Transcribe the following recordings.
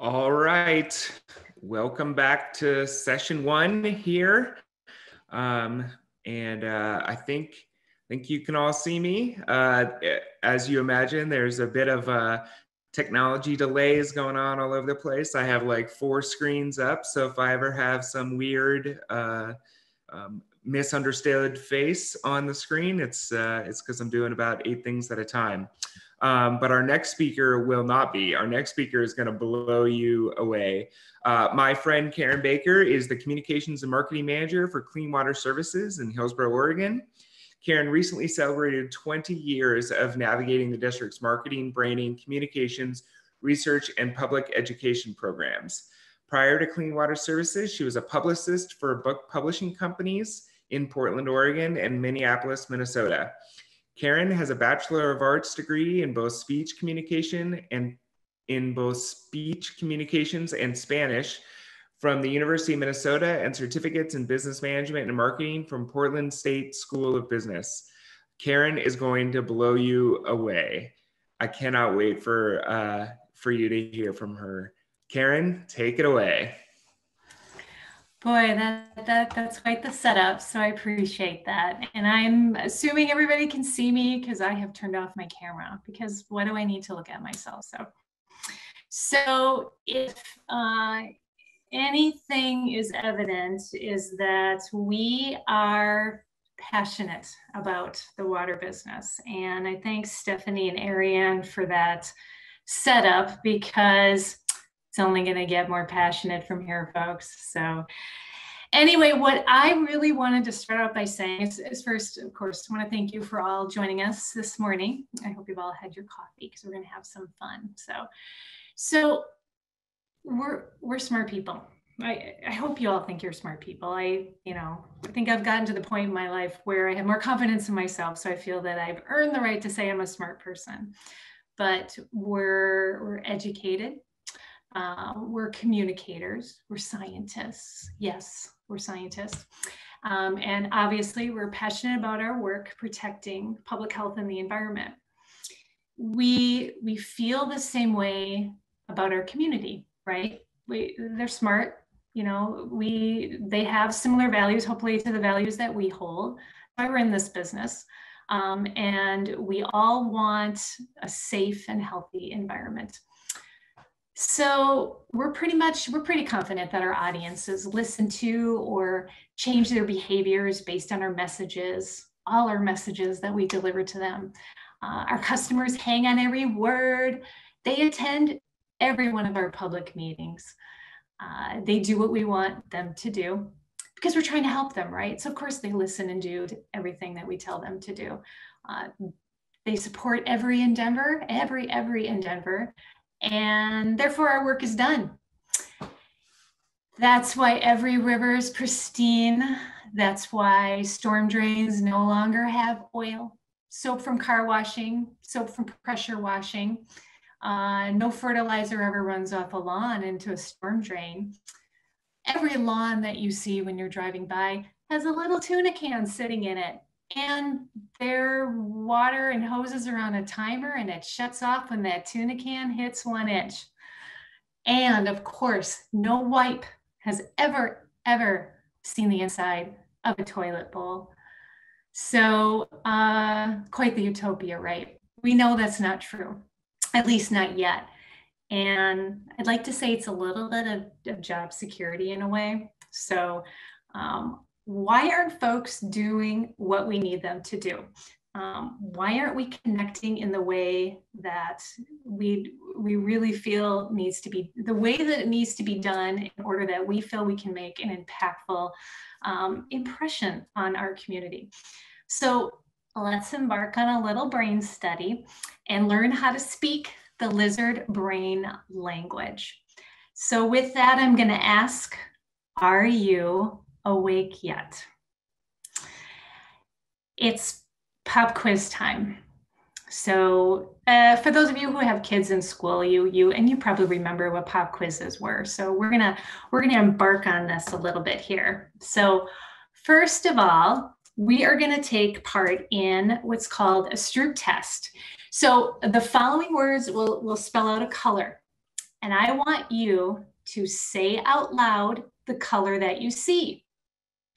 All right. Welcome back to session one here. Um, and uh, I think I think you can all see me. Uh, as you imagine, there's a bit of uh, technology delays going on all over the place. I have like four screens up, so if I ever have some weird uh, um, misunderstood face on the screen, it's uh, it's because I'm doing about eight things at a time. Um, but our next speaker will not be. Our next speaker is going to blow you away. Uh, my friend Karen DeBaker is the Communications and Marketing Manager for Clean Water Services in Hillsboro, Oregon. Karen recently celebrated 20 years of navigating the district's marketing, branding, communications, research, and public education programs. Prior to Clean Water Services, she was a publicist for book publishing companies in Portland, Oregon, and Minneapolis, Minnesota. Karen has a Bachelor of Arts degree in both speech communication and in both speech communications and Spanish from the University of Minnesota and certificates in business management and marketing from Portland State School of Business. Karen is going to blow you away. I cannot wait for uh, for you to hear from her. Karen, take it away. Boy, that, that that's quite the setup. So I appreciate that. And I'm assuming everybody can see me because I have turned off my camera because what do I need to look at myself? So, so if uh, anything is evident is that we are passionate about the water business. And I thank Stephanie and Ariane for that setup because it's only going to get more passionate from here, folks. So, anyway, what I really wanted to start out by saying is, is first, of course, I want to thank you for all joining us this morning. I hope you've all had your coffee because we're going to have some fun. So, so we're we're smart people. I, I hope you all think you're smart people. I, you know, I think I've gotten to the point in my life where I have more confidence in myself. So I feel that I've earned the right to say I'm a smart person. But we're we're educated uh, we're communicators, we're scientists. Yes, we're scientists. Um, and obviously, we're passionate about our work protecting public health and the environment. We, we feel the same way about our community, right? We, they're smart, you know, we, they have similar values, hopefully, to the values that we hold. Why we're in this business. Um, and we all want a safe and healthy environment. So we're pretty much, we're pretty confident that our audiences listen to or change their behaviors based on our messages, all our messages that we deliver to them. Uh, our customers hang on every word. They attend every one of our public meetings. Uh, they do what we want them to do because we're trying to help them, right? So of course they listen and do everything that we tell them to do. Uh, they support every endeavor, every, every endeavor and therefore our work is done. That's why every river is pristine. That's why storm drains no longer have oil. Soap from car washing, soap from pressure washing. Uh, no fertilizer ever runs off a lawn into a storm drain. Every lawn that you see when you're driving by has a little tuna can sitting in it and their water and hoses are on a timer and it shuts off when that tuna can hits one inch. And of course, no wipe has ever, ever seen the inside of a toilet bowl. So, uh, quite the utopia, right? We know that's not true, at least not yet. And I'd like to say it's a little bit of, of job security in a way. So, um, why aren't folks doing what we need them to do? Um, why aren't we connecting in the way that we we really feel needs to be the way that it needs to be done in order that we feel we can make an impactful um, impression on our community so let's embark on a little brain study and learn how to speak the lizard brain language so with that i'm going to ask are you awake yet. It's pop quiz time. So uh, for those of you who have kids in school, you you and you probably remember what pop quizzes were. So we're gonna we're gonna embark on this a little bit here. So first of all, we are gonna take part in what's called a Stroop test. So the following words will will spell out a color. And I want you to say out loud the color that you see.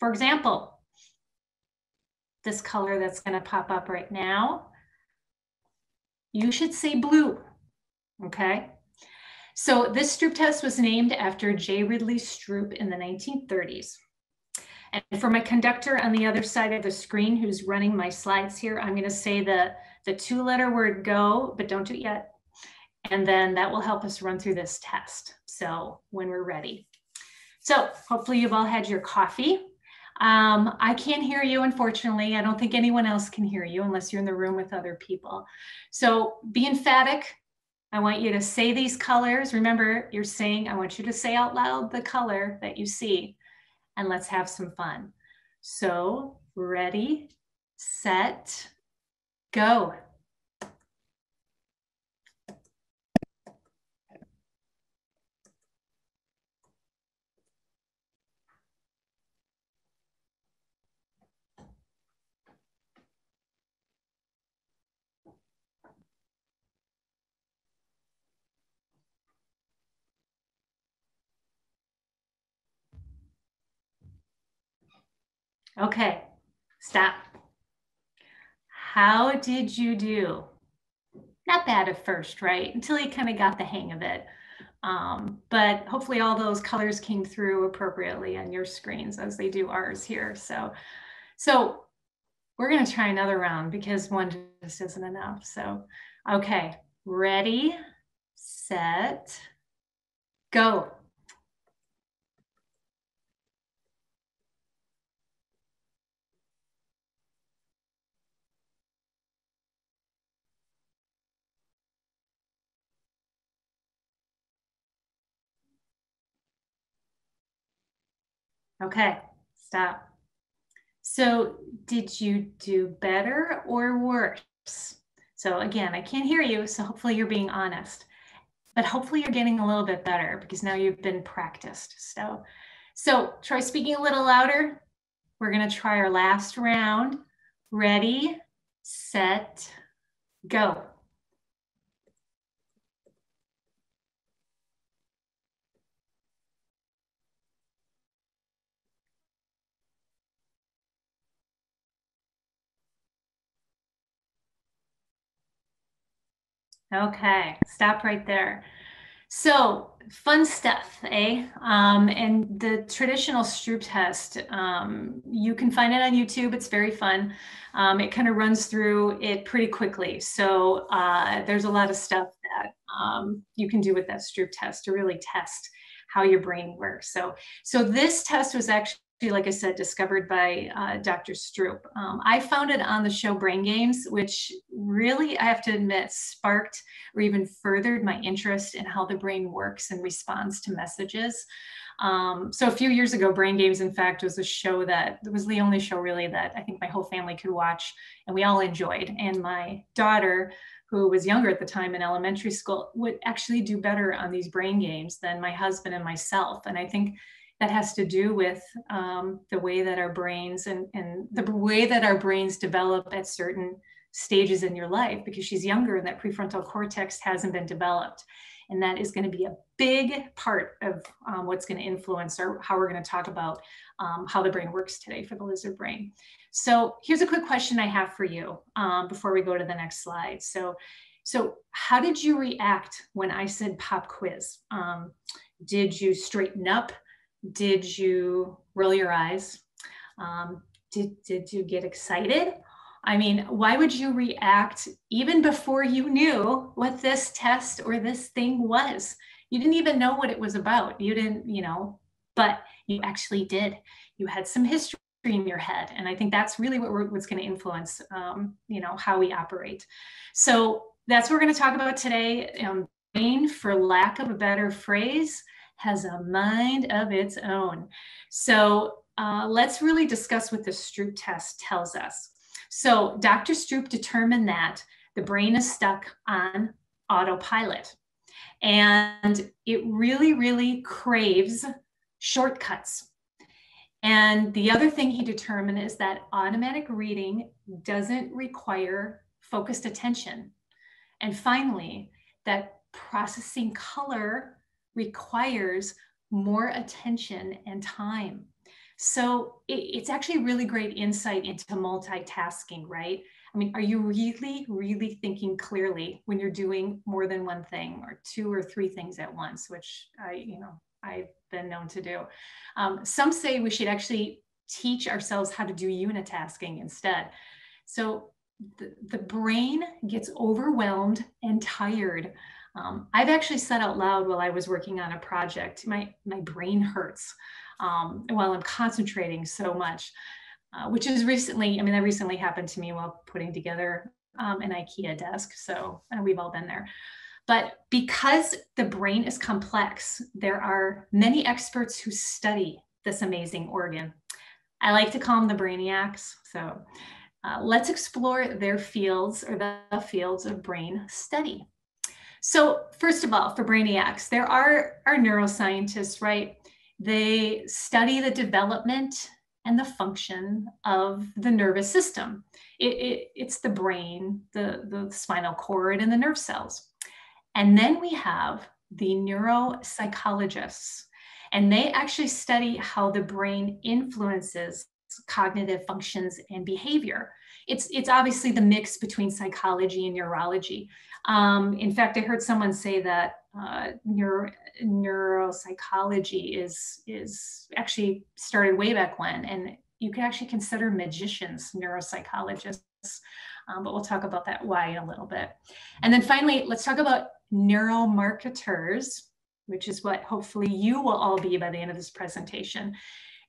For example, this color that's going to pop up right now, you should say blue. Okay. So this Stroop test was named after J. Ridley Stroop in the 1930s. And for my conductor on the other side of the screen who's running my slides here, I'm going to say the, the two letter word go, but don't do it yet. And then that will help us run through this test. So when we're ready. So hopefully you've all had your coffee. Um, I can't hear you, unfortunately. I don't think anyone else can hear you unless you're in the room with other people. So be emphatic. I want you to say these colors. Remember, you're saying, I want you to say out loud the color that you see and let's have some fun. So ready, set, go. Okay, stop. How did you do? Not bad at first, right? Until you kind of got the hang of it. Um, but hopefully all those colors came through appropriately on your screens as they do ours here. So, so we're going to try another round because one just isn't enough. So, okay, ready, set, go. Okay, stop. So did you do better or worse? So again, I can't hear you, so hopefully you're being honest. But hopefully you're getting a little bit better because now you've been practiced. So, so try speaking a little louder. We're gonna try our last round. Ready, set, go. Okay, stop right there. So fun stuff, eh? Um, and the traditional Stroop test, um, you can find it on YouTube. It's very fun. Um, it kind of runs through it pretty quickly. So uh, there's a lot of stuff that um, you can do with that Stroop test to really test how your brain works. So, so this test was actually like I said, discovered by uh, Dr. Stroop. Um, I found it on the show Brain Games, which really, I have to admit, sparked or even furthered my interest in how the brain works and responds to messages. Um, so a few years ago, Brain Games, in fact, was a show that was the only show really that I think my whole family could watch and we all enjoyed. And my daughter, who was younger at the time in elementary school, would actually do better on these brain games than my husband and myself. And I think that has to do with um, the way that our brains and, and the way that our brains develop at certain stages in your life because she's younger and that prefrontal cortex hasn't been developed. And that is going to be a big part of um, what's going to influence or how we're going to talk about um, how the brain works today for the lizard brain. So here's a quick question i have for you um, before we go to the next slide. So so how did you react when i said pop quiz? Um, did you straighten up did you roll your eyes? Um, did, did you get excited? I mean, why would you react even before you knew what this test or this thing was? You didn't even know what it was about. You didn't, you know, but you actually did. You had some history in your head. And I think that's really what what's going to influence, um, you know, how we operate. So that's what we're going to talk about today. Um, brain, for lack of a better phrase, has a mind of its own. So uh, let's really discuss what the Stroop test tells us. So Dr. Stroop determined that the brain is stuck on autopilot and it really, really craves shortcuts. And the other thing he determined is that automatic reading doesn't require focused attention. And finally, that processing color requires more attention and time. So it, it's actually really great insight into multitasking, right? I mean, are you really, really thinking clearly when you're doing more than one thing or two or three things at once, which I, you know, I've been known to do. Um, some say we should actually teach ourselves how to do unitasking instead. So the, the brain gets overwhelmed and tired. Um, I've actually said out loud while I was working on a project, my, my brain hurts um, while I'm concentrating so much uh, which is recently, I mean, that recently happened to me while putting together um, an IKEA desk. So uh, we've all been there. But because the brain is complex, there are many experts who study this amazing organ. I like to call them the brainiacs. So uh, let's explore their fields or the fields of brain study. So first of all, for brainiacs, there are, are neuroscientists, right? They study the development and the function of the nervous system. It, it, it's the brain, the, the spinal cord, and the nerve cells. And then we have the neuropsychologists, and they actually study how the brain influences cognitive functions and behavior. It's, it's obviously the mix between psychology and neurology. Um, in fact, I heard someone say that uh, neuro, neuropsychology is is actually started way back when, and you can actually consider magicians neuropsychologists. Um, but we'll talk about that why in a little bit. And then finally, let's talk about neuromarketers, which is what hopefully you will all be by the end of this presentation.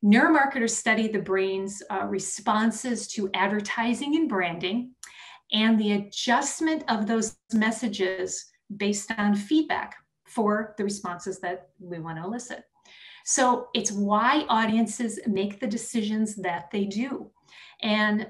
Neuromarketers study the brain's uh, responses to advertising and branding and the adjustment of those messages based on feedback for the responses that we want to elicit. So it's why audiences make the decisions that they do. And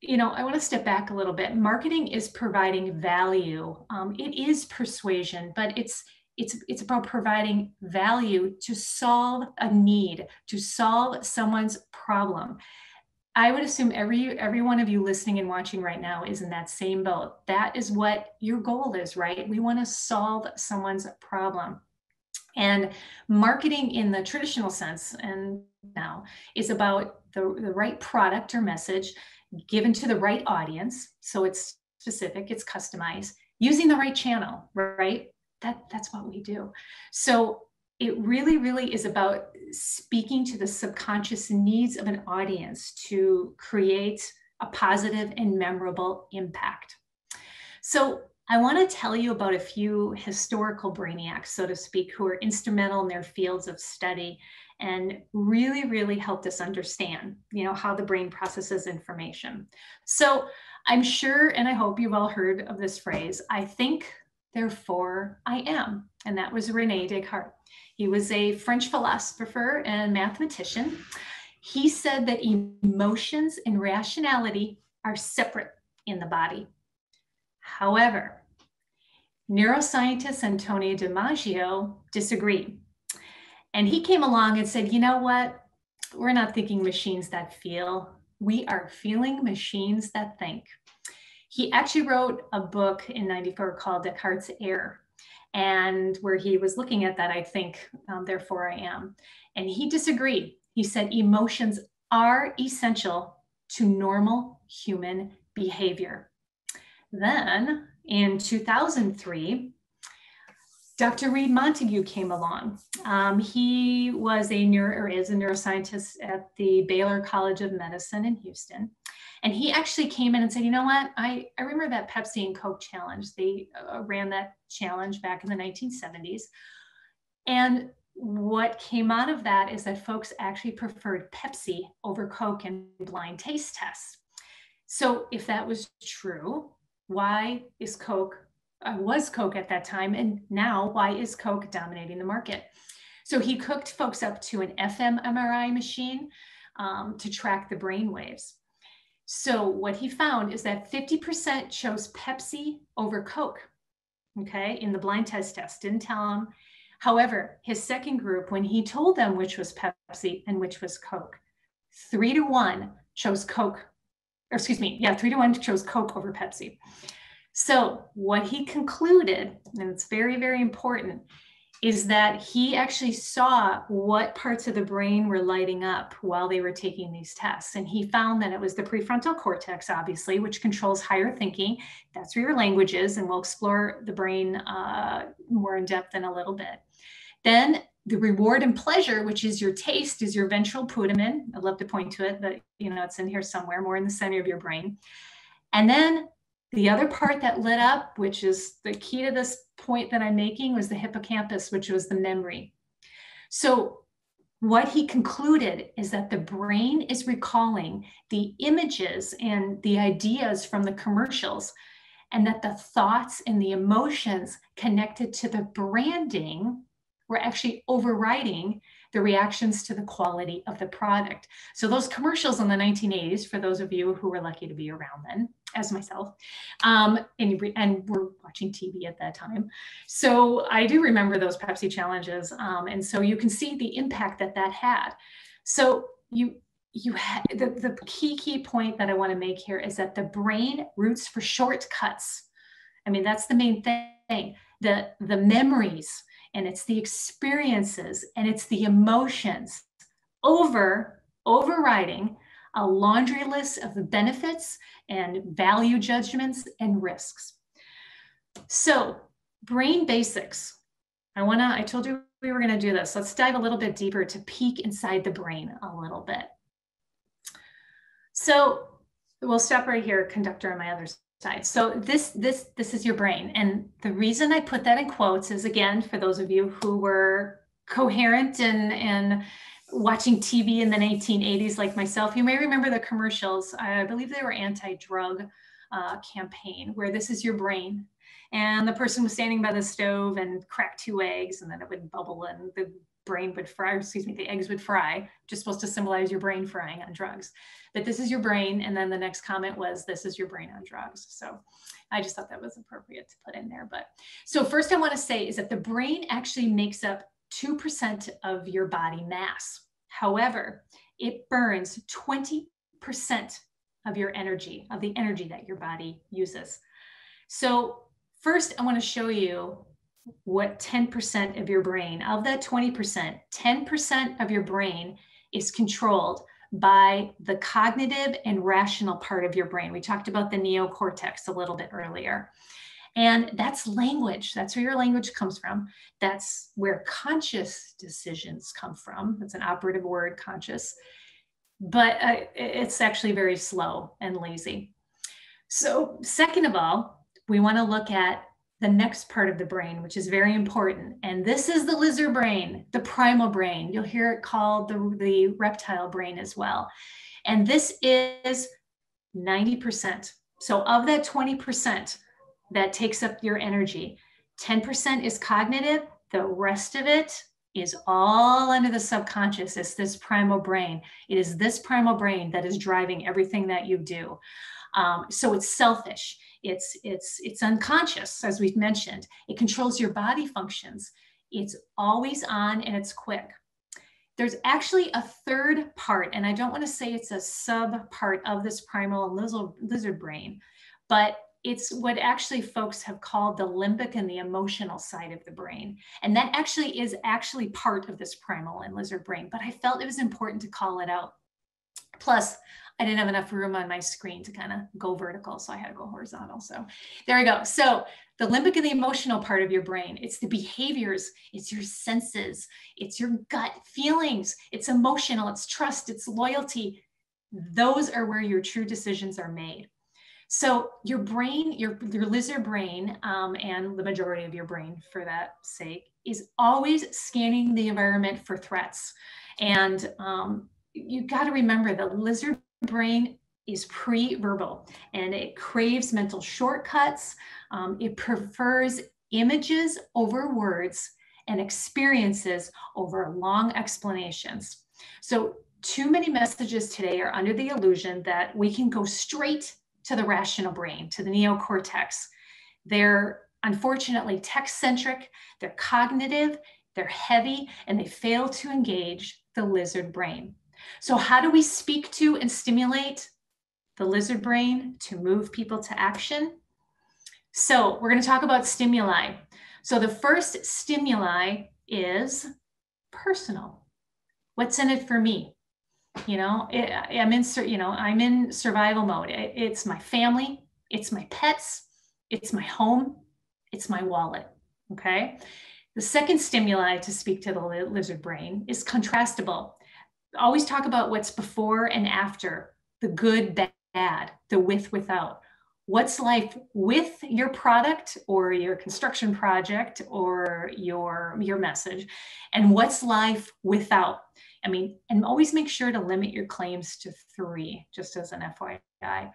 you know, I want to step back a little bit. Marketing is providing value. Um, it is persuasion, but it's it's it's about providing value to solve a need, to solve someone's problem. I would assume every every one of you listening and watching right now is in that same boat. That is what your goal is, right? We want to solve someone's problem. And marketing in the traditional sense and now is about the, the right product or message given to the right audience. So it's specific, it's customized, using the right channel, right? That, that's what we do. So it really, really is about speaking to the subconscious needs of an audience to create a positive and memorable impact. So, I want to tell you about a few historical brainiacs, so to speak, who are instrumental in their fields of study and really, really helped us understand, you know, how the brain processes information. So I'm sure, and I hope you've all heard of this phrase, I think, therefore I am. And that was Rene Descartes. He was a French philosopher and mathematician. He said that emotions and rationality are separate in the body. However, neuroscientist Antonio Damasio disagreed. And he came along and said, you know what? We're not thinking machines that feel. We are feeling machines that think. He actually wrote a book in 94 called Descartes' Error and where he was looking at that, I think, um, therefore I am. And he disagreed. He said emotions are essential to normal human behavior. Then in 2003, Dr. Read Montague came along. Um, he was a neuro, or is a neuroscientist at the Baylor College of Medicine in Houston. And he actually came in and said, you know what? I, I remember that Pepsi and Coke challenge. They uh, ran that challenge back in the 1970s. And what came out of that is that folks actually preferred Pepsi over Coke in blind taste tests. So if that was true, why is Coke, uh, was Coke at that time, and now why is Coke dominating the market? So he cooked folks up to an fMRI machine um, to track the brain waves. So what he found is that 50% chose Pepsi over Coke, okay, in the blind test test, didn't tell him. However, his second group, when he told them which was Pepsi and which was Coke, three to one chose Coke, or excuse me, yeah, three to one chose Coke over Pepsi. So, what he concluded, and it's very, very important, is that he actually saw what parts of the brain were lighting up while they were taking these tests. And he found that it was the prefrontal cortex, obviously, which controls higher thinking. That's where your language is. And we'll explore the brain uh, more in depth in a little bit. Then the reward and pleasure, which is your taste, is your ventral putamen. I'd love to point to it, but you know it's in here somewhere, more in the center of your brain. And then the other part that lit up, which is the key to this point that I'm making, was the hippocampus, which was the memory. So, what he concluded is that the brain is recalling the images and the ideas from the commercials, and that the thoughts and the emotions connected to the branding were actually overriding the reactions to the quality of the product. So, those commercials in the 1980s, for those of you who were lucky to be around then, as myself, um, and, and we're watching TV at that time. So, I do remember those Pepsi challenges. Um, and so, you can see the impact that that had. So, you you ha- the, the key key point that i want to make here is that the brain roots for shortcuts i mean that's the main thing the the memories and it's the experiences and it's the emotions over overriding a laundry list of the benefits and value judgments and risks. So, brain basics. I want to, I told you we were going to do this. Let's dive a little bit deeper to peek inside the brain a little bit. So, we'll stop right here, conductor on my other side. So this this this is your brain, and the reason I put that in quotes is again for those of you who were coherent and and watching TV in the 1980s like myself, you may remember the commercials. I believe they were anti-drug uh, campaign where this is your brain. And the person was standing by the stove and cracked two eggs, and then it would bubble, and the brain would fry, excuse me, the eggs would fry, just supposed to symbolize your brain frying on drugs. But this is your brain. And then the next comment was, this is your brain on drugs. So I just thought that was appropriate to put in there. But so first I want to say is that the brain actually makes up 2% of your body mass. However, it burns 20% of your energy, of the energy that your body uses. So first I want to show you what 10% of your brain, of that 20%, 10% of your brain is controlled by the cognitive and rational part of your brain. We talked about the neocortex a little bit earlier. And that's language. That's where your language comes from. That's where conscious decisions come from. That's an operative word, conscious. But uh, it's actually very slow and lazy. So, second of all, we want to look at the next part of the brain, which is very important. And this is the lizard brain, the primal brain. You'll hear it called the, the reptile brain as well. And this is 90%. So, of that 20% that takes up your energy, 10% is cognitive, the rest of it is all under the subconscious. It's this primal brain. It is this primal brain that is driving everything that you do. Um, so it's selfish it's it's it's unconscious as we've mentioned it controls your body functions it's always on and it's quick there's actually a third part and i don't want to say it's a sub part of this primal lizard, lizard brain but it's what actually folks have called the limbic and the emotional side of the brain and that actually is actually part of this primal and lizard brain but i felt it was important to call it out plus I didn't have enough room on my screen to kind of go vertical, so I had to go horizontal. So there we go. So the limbic and the emotional part of your brain, it's the behaviors, it's your senses, it's your gut feelings, it's emotional, it's trust, it's loyalty. Those are where your true decisions are made. So your brain, your, your lizard brain, um, and the majority of your brain for that sake, is always scanning the environment for threats. And um, you got to remember the lizard brain is pre-verbal and it craves mental shortcuts. Um, it prefers images over words and experiences over long explanations. So too many messages today are under the illusion that we can go straight to the rational brain, to the neocortex. They're unfortunately text centric, they're cognitive, they're heavy, and they fail to engage the lizard brain. So, how do we speak to and stimulate the lizard brain to move people to action? So we're going to talk about stimuli. So the first stimuli is personal. What's in it for me? You know, it, I'm in, you know, I'm in survival mode. It, it's my family, it's my pets, it's my home, it's my wallet. Okay. The second stimuli to speak to the lizard brain is contrastable. Always talk about what's before and after, the good, bad, the with, without. What's life with your product or your construction project or your, your message? And what's life without? I mean, and always make sure to limit your claims to three, just as an FYI.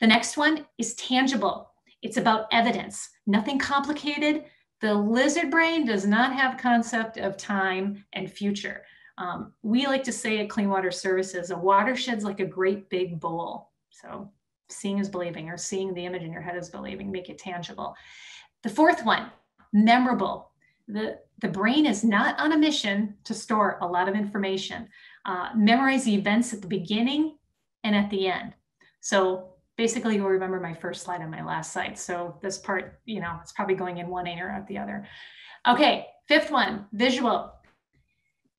The next one is tangible. It's about evidence, nothing complicated, the lizard brain does not have concept of time and future. Um, we like to say at Clean Water Services, a watershed's like a great big bowl. So seeing is believing, or seeing the image in your head is believing, make it tangible. The fourth one, memorable. The, the brain is not on a mission to store a lot of information. Uh, memorize the events at the beginning and at the end. So basically you'll remember my first slide on my last slide. So this part, you know, it's probably going in one ear out the other. Okay, fifth one, visual.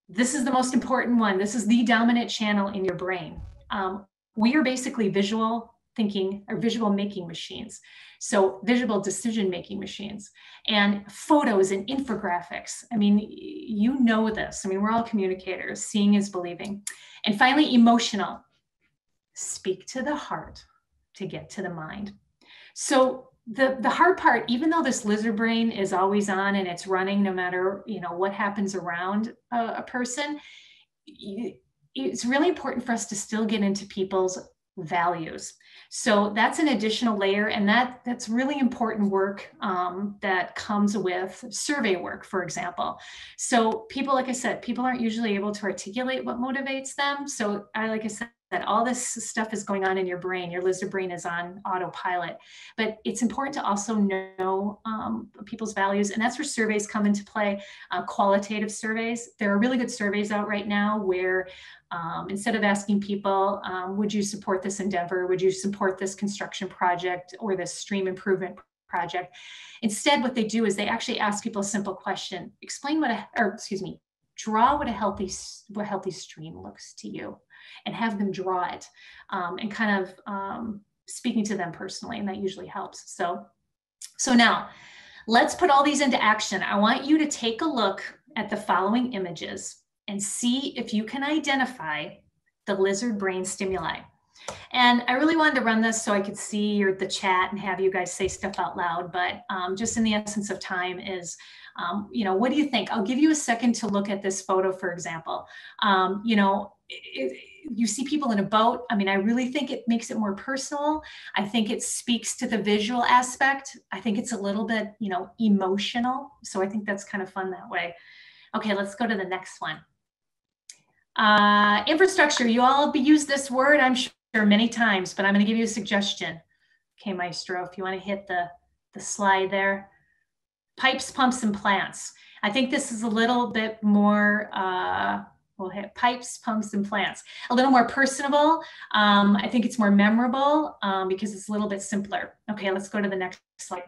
This is the most important one. This is the dominant channel in your brain. Um, we are basically visual thinking or visual making machines. So visual decision making machines and photos and infographics. I mean, you know this. I mean, we're all communicators. Seeing is believing. And finally, emotional. Speak to the heart to get to the mind. So the the hard part, even though this lizard brain is always on and it's running no matter you know what happens around a, a person, it's really important for us to still get into people's values. So that's an additional layer, and that that's really important work um, that comes with survey work, for example. So people, like I said, people aren't usually able to articulate what motivates them. So I, like I said, that all this stuff is going on in your brain. Your lizard brain is on autopilot. But it's important to also know um, people's values. And that's where surveys come into play, uh, qualitative surveys. There are really good surveys out right now where um, instead of asking people, um, would you support this endeavor? Would you support this construction project or this stream improvement project? Instead, what they do is they actually ask people a simple question. Explain what a, or excuse me, draw what a healthy, what a healthy stream looks to you and have them draw it um, and kind of um, speaking to them personally. And that usually helps. So, so now let's put all these into action. I want you to take a look at the following images and see if you can identify the lizard brain stimuli. And I really wanted to run this so I could see your, the chat and have you guys say stuff out loud. But um, just in the essence of time is, um, you know, what do you think? I'll give you a second to look at this photo, for example. Um, you know, it, you see people in a boat. I mean, I really think it makes it more personal. I think it speaks to the visual aspect. I think it's a little bit, you know, emotional. So I think that's kind of fun that way. Okay, let's go to the next one. Uh, infrastructure, you all use this word, I'm sure many times, but I'm gonna give you a suggestion. Okay, Maestro, if you wanna hit the, the slide there. Pipes, pumps, and plants. I think this is a little bit more, uh, we'll hit pipes, pumps, and plants. A little more personable. Um, I think it's more memorable um, because it's a little bit simpler. Okay, let's go to the next slide.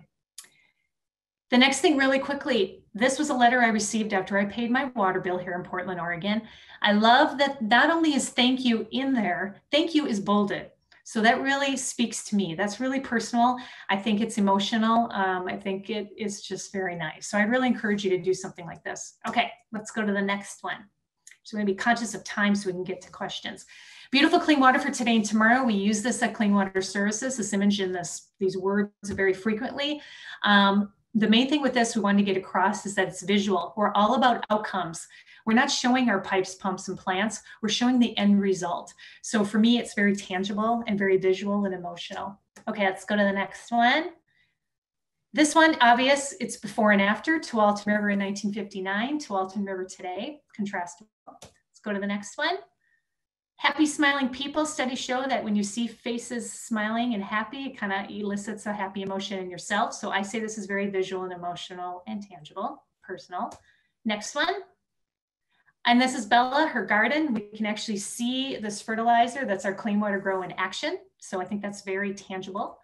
The next thing really quickly, this was a letter I received after I paid my water bill here in Portland, Oregon. I love that not only is thank you in there, thank you is bolded. So that really speaks to me. That's really personal. I think it's emotional. Um, I think it is just very nice. So I'd really encourage you to do something like this. Okay, let's go to the next one. So we're gonna be conscious of time so we can get to questions. Beautiful clean water for today and tomorrow. We use this at Clean Water Services, this image and this, these words very frequently. Um, the main thing with this we wanted to get across is that it's visual. We're all about outcomes. We're not showing our pipes, pumps, and plants. We're showing the end result. So for me, it's very tangible and very visual and emotional. Okay, let's go to the next one. This one, obvious, it's before and after Tualatin River in 1959, Tualatin River today, contrastable. Let's go to the next one. Happy smiling people studies show that when you see faces smiling and happy, it kind of elicits a happy emotion in yourself. So I say this is very visual and emotional and tangible, personal. Next one. And this is Bella, her garden. We can actually see this fertilizer. That's our clean water grow in action. So I think that's very tangible.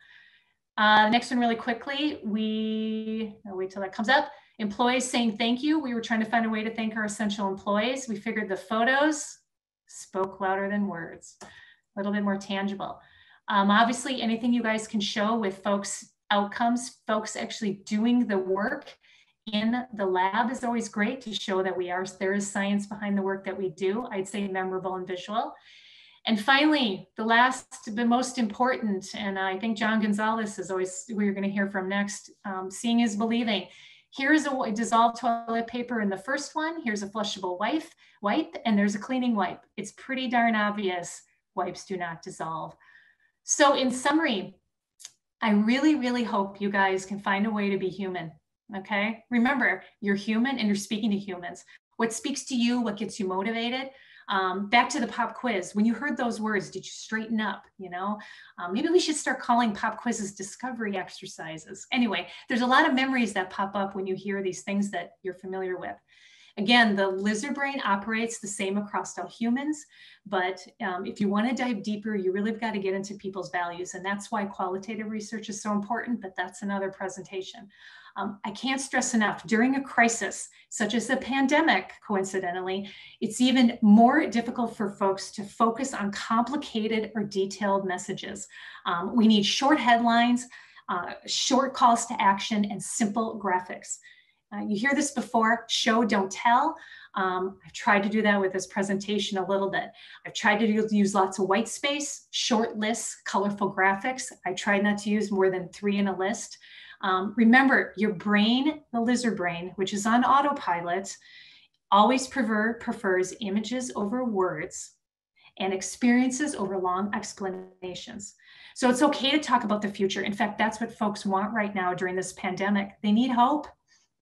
Uh, next one really quickly, we, I'll wait till that comes up. Employees saying thank you. We were trying to find a way to thank our essential employees. We figured the photos spoke louder than words, a little bit more tangible. Um, obviously, anything you guys can show with folks' outcomes, folks actually doing the work in the lab is always great to show that we are, there is science behind the work that we do. I'd say memorable and visual. And finally, the last, but most important, and I think John Gonzalez is always you're going to hear from next. Um, seeing is believing. Here's a dissolved toilet paper in the first one. Here's a flushable wipe, wipe, and there's a cleaning wipe. It's pretty darn obvious. Wipes do not dissolve. So, in summary, I really, really hope you guys can find a way to be human. Okay. Remember, you're human and you're speaking to humans. What speaks to you, what gets you motivated, um, back to the pop quiz. When you heard those words, did you straighten up? You know, um, maybe we should start calling pop quizzes discovery exercises. Anyway, there's a lot of memories that pop up when you hear these things that you're familiar with. Again, the lizard brain operates the same across all humans, but um, if you want to dive deeper, you really have got to get into people's values. And that's why qualitative research is so important, but that's another presentation. Um, I can't stress enough during a crisis, such as a pandemic, coincidentally, it's even more difficult for folks to focus on complicated or detailed messages. Um, we need short headlines, uh, short calls to action, and simple graphics. Uh, you hear this before, show, don't tell. Um, I've tried to do that with this presentation a little bit. I've tried to use lots of white space, short lists, colorful graphics. I tried not to use more than three in a list. Um, remember, your brain, the lizard brain, which is on autopilot, always prefer, prefers images over words and experiences over long explanations. So it's okay to talk about the future. In fact, that's what folks want right now during this pandemic. They need hope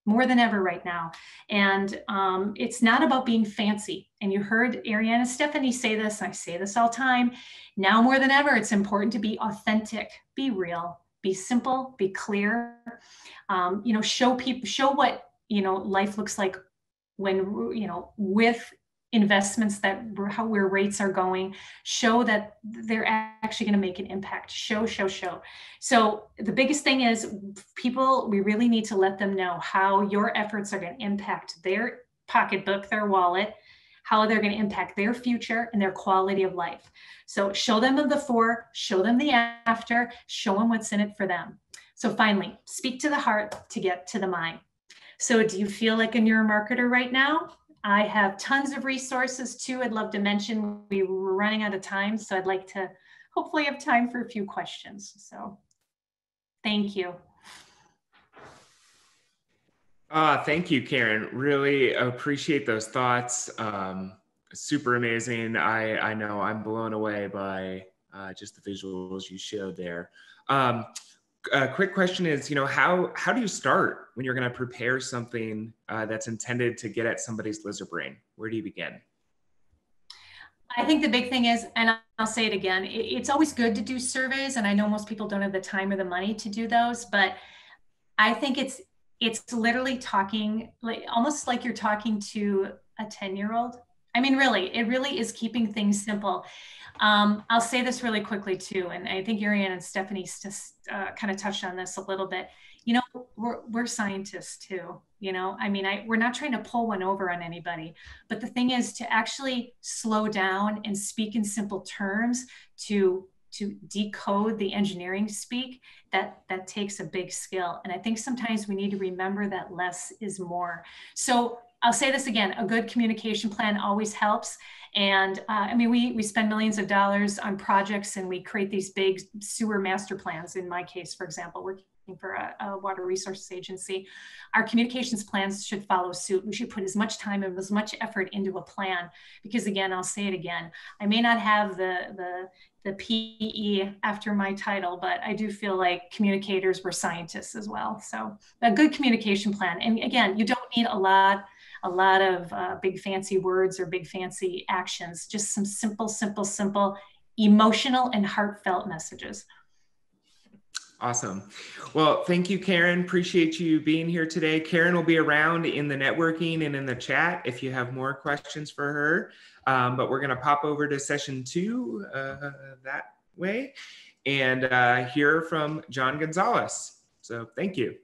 more than ever right now. And um, it's not about being fancy. And you heard Ariana Stephanie say this, I say this all time. Now more than ever, it's important to be authentic, be real, be simple, be clear. Um, you know, show people, show what you know life looks like when you know with investments that how where rates are going show that they're actually going to make an impact show show show so the biggest thing is people we really need to let them know how your efforts are going to impact their pocketbook their wallet how they're going to impact their future and their quality of life. So show them the before, show them the after, show them what's in it for them. So finally, speak to the heart to get to the mind. So do you feel like a neuromarketer right now? I have tons of resources too. I'd love to mention we were running out of time, so I'd like to hopefully have time for a few questions. So thank you. Uh, thank you, Karen. Really appreciate those thoughts. Um, super amazing. I, I know I'm blown away by uh, just the visuals you showed there. Um, a quick question is, you know, how how do you start when you're going to prepare something uh, that's intended to get at somebody's lizard brain? Where do you begin? I think the big thing is, and I'll say it again, it's always good to do surveys, and I know most people don't have the time or the money to do those, but I think it's it's literally talking like almost like you're talking to a 10 year old i mean really it really is keeping things simple. Um, i'll say this really quickly too and i think ariane and stephanie just uh, kind of touched on this a little bit. You know we're, we're scientists too you know? I mean I, we're not trying to pull one over on anybody but the thing is to actually slow down and speak in simple terms to to decode the engineering speak that that takes a big skill. And i think sometimes we need to remember that less is more. So i'll say this again a good communication plan always helps. And uh, i mean we we spend millions of dollars on projects and we create these big sewer master plans in my case for example. We're for a, a, water resources agency, our communications plans should follow suit. We should put as much time and as much effort into a plan because again, I'll say it again, I may not have the, the, the PE after my title, but I do feel like communicators were scientists as well. So a good communication plan. And again, you don't need a lot, a lot of uh, big fancy words or big fancy actions, just some simple, simple, simple, emotional and heartfelt messages. Awesome. Well, thank you, Karen. Appreciate you being here today. Karen will be around in the networking and in the chat if you have more questions for her. Um, but we're going to pop over to session two uh, that way and uh, hear from John Gonzalez. So thank you.